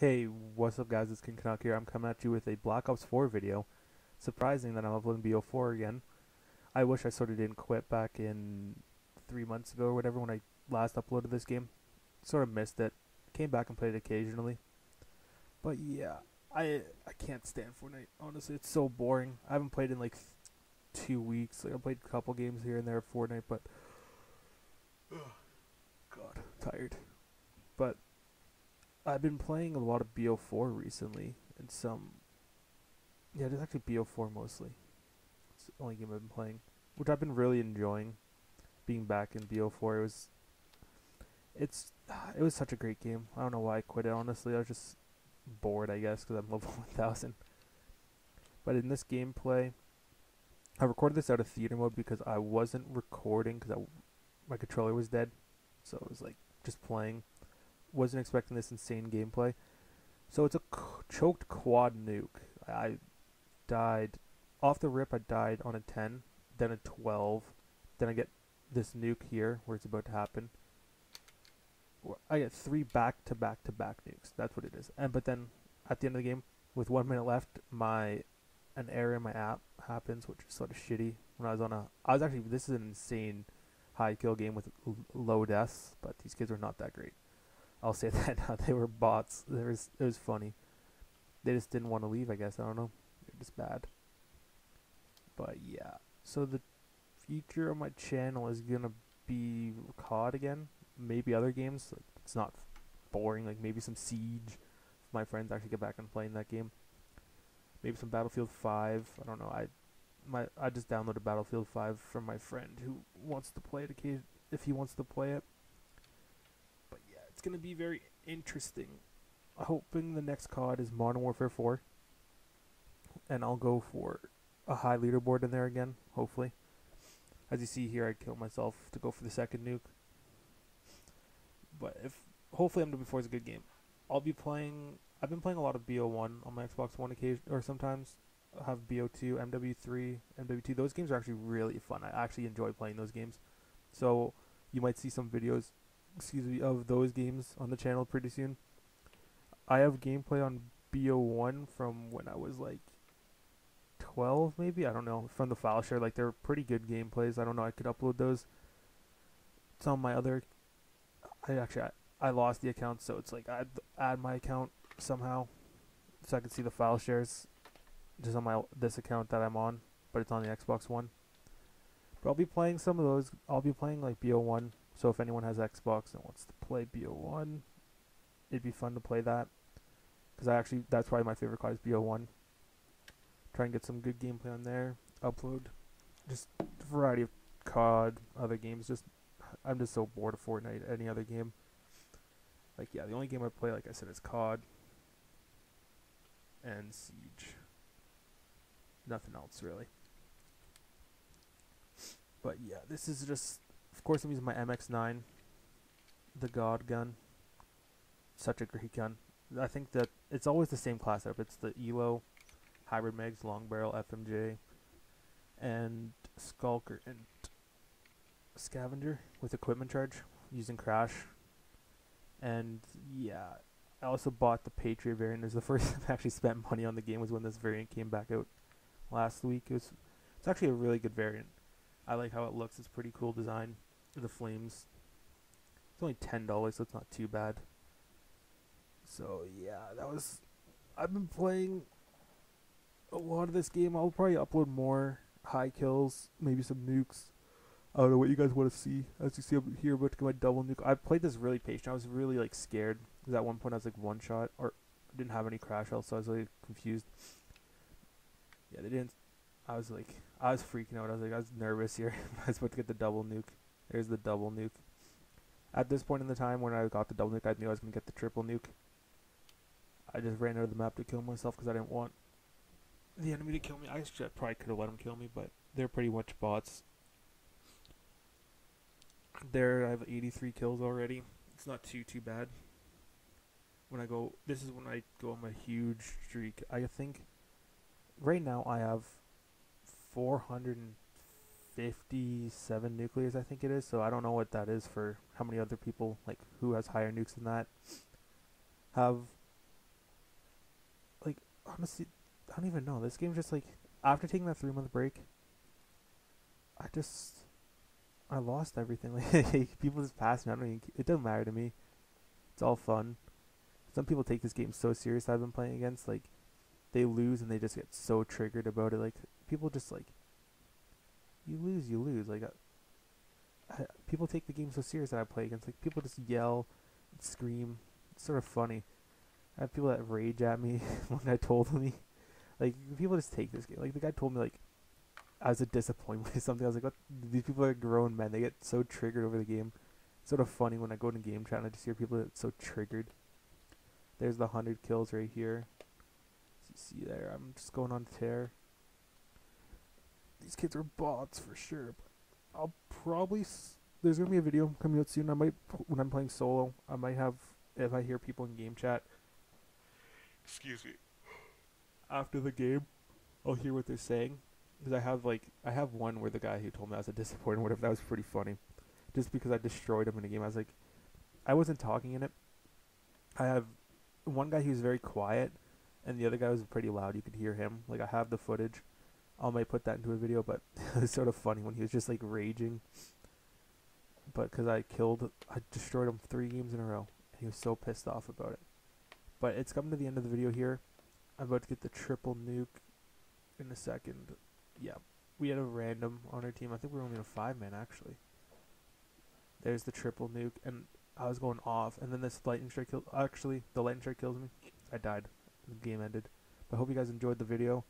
Hey, what's up guys, it's King Canuck here. I'm coming at you with a Black Ops 4 video. Surprising that I'm uploading BO4 again. I wish I sort of didn't quit back in three months ago or whatever when I last uploaded this game. Sort of missed it. Came back and played occasionally. But yeah, I I can't stand Fortnite. Honestly, it's so boring. I haven't played in like two weeks. Like I played a couple games here and there of Fortnite, but God, tired. But I've been playing a lot of BO4 recently, and some. Yeah, it's actually BO4 mostly. It's the only game I've been playing, which I've been really enjoying. Being back in BO4, it was. It's, it was such a great game. I don't know why I quit it. Honestly, I was just bored, I guess, because I'm level 1000. But in this gameplay, I recorded this out of theater mode because I wasn't recording because my controller was dead, so it was like just playing wasn't expecting this insane gameplay. So it's a choked quad nuke. I died off the rip. I died on a 10, then a 12, then I get this nuke here where it's about to happen. I get three back to back to back nukes. That's what it is. And but then at the end of the game, with one minute left, my an error in my app happens, which is sort of shitty. When I was on a, I was actually this is an insane high kill game with low deaths, but these kids are not that great. I'll say that. They were bots. There was it was funny. They just didn't want to leave. I guess I don't know. They're just bad. But yeah. So the future of my channel is gonna be COD again. Maybe other games. Like, it's not boring. Like maybe some Siege. If my friends actually get back and playing that game. Maybe some Battlefield 5. I don't know. I my I just downloaded Battlefield 5 from my friend who wants to play it if he wants to play it it's going to be very interesting. I'm hoping the next COD is Modern Warfare 4. And I'll go for a high leaderboard in there again, hopefully. As you see here, I killed myself to go for the second nuke. But if hopefully MW4 is a good game. I'll be playing. I've been playing a lot of BO1 on my Xbox One occasion, or sometimes I have BO2, MW3, MW2. Those games are actually really fun. I actually enjoy playing those games. So you might see some videos excuse me, of those games on the channel pretty soon. I have gameplay on BO1 from when I was like 12 maybe, I don't know, from the file share. Like they're pretty good gameplays. I don't know, I could upload those. It's on my other I actually I, I lost the account, so it's like I add my account somehow so I can see the file shares just on my this account that I'm on, but it's on the Xbox One. But I'll be playing some of those. I'll be playing like BO1 so if anyone has Xbox and wants to play BO1, it'd be fun to play that. Because I actually, that's probably my favorite class, BO1. Try and get some good gameplay on there. Upload just a variety of COD, other games. Just I'm just so bored of Fortnite. Any other game. Like yeah, the only game I play, like I said, is COD and Siege. Nothing else really. But yeah, this is just of course, I'm using my MX9, the God gun. Such a great gun. I think that it's always the same class setup. It's the ELO, Hybrid Megs, Long Barrel, FMJ, and Skulker and Scavenger with equipment charge using Crash. And yeah, I also bought the Patriot variant. It was the first time I actually spent money on the game was when this variant came back out last week. It was it's actually a really good variant. I like how it looks. It's pretty cool design the flames. It's only ten dollars, so it's not too bad. So yeah, that was. I've been playing a lot of this game. I'll probably upload more high kills, maybe some nukes. I don't know what you guys want to see. As you see up here, about to get my double nuke. I played this really patient. I was really like scared because at one point I was like one shot or didn't have any crash health, so I was really confused. Yeah, they didn't. I was like, I was freaking out. I was like, I was nervous here. I was about to get the double nuke. There's the double nuke. At this point in the time when I got the double nuke, I knew I was going to get the triple nuke. I just ran out of the map to kill myself because I didn't want the enemy to kill me. I probably could have let them kill me, but they're pretty much bots. There, I have 83 kills already. It's not too too bad. When I go, this is when I go on my huge streak. I think right now I have 400. 57 nuclears, I think it is. So I don't know what that is for how many other people, like who has higher nukes than that, have Like, honestly, I don't even know. This game's just like after taking that three month break. I just I lost everything. Like people just pass me. I don't even. It doesn't matter to me. It's all fun. Some people take this game so serious. I've been playing against like they lose and they just get so triggered about it. Like people just like you lose, you lose. Like uh, I, people take the game so serious that I play against. Like people just yell, scream. It's sort of funny. I have people that rage at me when I told me. Like people just take this game. Like the guy told me like I was a disappointment or something. I was like, what? These people are grown men. They get so triggered over the game. It's sort of funny when I go to game chat and I just hear people get so triggered. There's the 100 kills right here. As you see there, I'm just going on tear. These kids are bots for sure. But I'll probably. S- there's gonna be a video coming out soon. I might, when I'm playing solo, I might have, if I hear people in game chat. Excuse me. After the game, I'll hear what they're saying because I have like I have one where the guy who told me I was a disappointment, whatever. That was pretty funny, just because I destroyed him in a game. I was like, I wasn't talking in it. I have one guy who's very quiet, and the other guy was pretty loud. You could hear him. Like I have the footage. I might put that into a video, but it was sort of funny when he was just like raging. But because I killed, I destroyed him three games in a row, and he was so pissed off about it. But it's coming to the end of the video here. I'm about to get the triple nuke in a second. Yeah, we had a random on our team. I think we were only a five man actually. There's the triple nuke, and I was going off, and then this lightning strike kill. Actually, the lightning strike kills me. I died. The game ended. But I hope you guys enjoyed the video.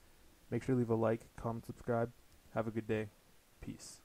Make sure to leave a like, comment, subscribe. Have a good day. Peace.